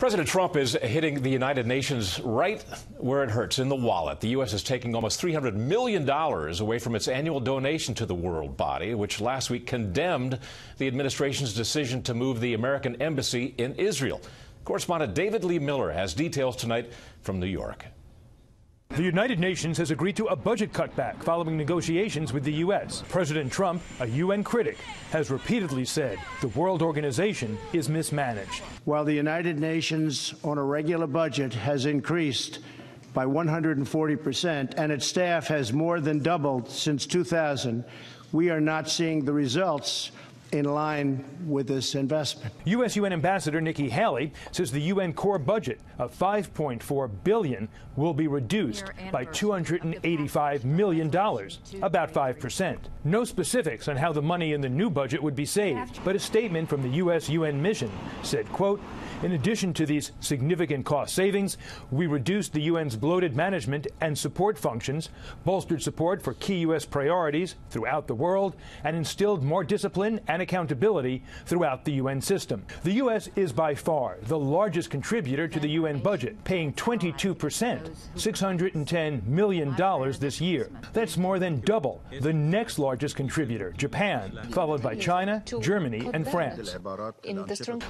President Trump is hitting the United Nations right where it hurts, in the wallet. The U.S. is taking almost $300 million away from its annual donation to the world body, which last week condemned the administration's decision to move the American embassy in Israel. Correspondent David Lee Miller has details tonight from New York. The United Nations has agreed to a budget cutback following negotiations with the U.S. President Trump, a UN critic, has repeatedly said the world organization is mismanaged. While the United Nations on a regular budget has increased by 140 percent and its staff has more than doubled since 2000, we are not seeing the results in line with this investment. U.S. UN Ambassador Nikki Haley says the UN core budget of 5.4 billion will be reduced by 285 million dollars, about 5 percent. No specifics on how the money in the new budget would be saved, but a statement from the U.S. UN mission said, quote, in addition to these significant cost savings, we reduced the UN's bloated management and support functions, bolstered support for key U.S. priorities throughout the world, and instilled more discipline and accountability throughout the UN system. The U.S. is by far the largest contributor to the UN budget, paying 22 percent, $610 million this year. That's more than double the next largest contributor, Japan, followed by China, Germany, and France.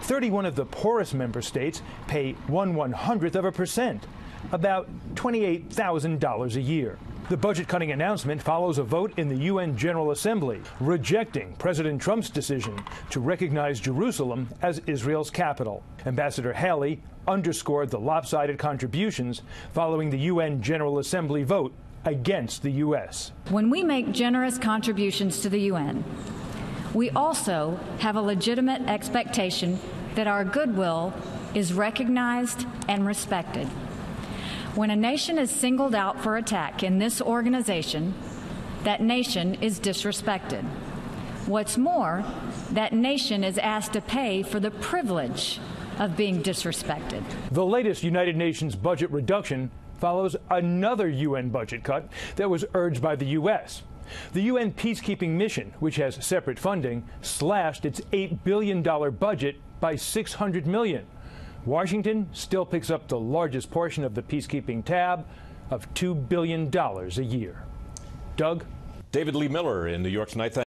31 of the poorest member states pay one one hundredth of a percent, about $28,000 a year. The budget cutting announcement follows a vote in the UN General Assembly rejecting President Trump's decision to recognize Jerusalem as Israel's capital. Ambassador Haley underscored the lopsided contributions following the UN General Assembly vote against the U.S. When we make generous contributions to the UN, we also have a legitimate expectation that our goodwill is recognized and respected. When a nation is singled out for attack in this organization, that nation is disrespected. What's more, that nation is asked to pay for the privilege of being disrespected. The latest United Nations budget reduction follows another UN budget cut that was urged by the U.S. The UN peacekeeping mission, which has separate funding, slashed its $8 billion budget by $600 million. Washington still picks up the largest portion of the peacekeeping tab of $2 billion a year. Doug? David Lee Miller in New York tonight.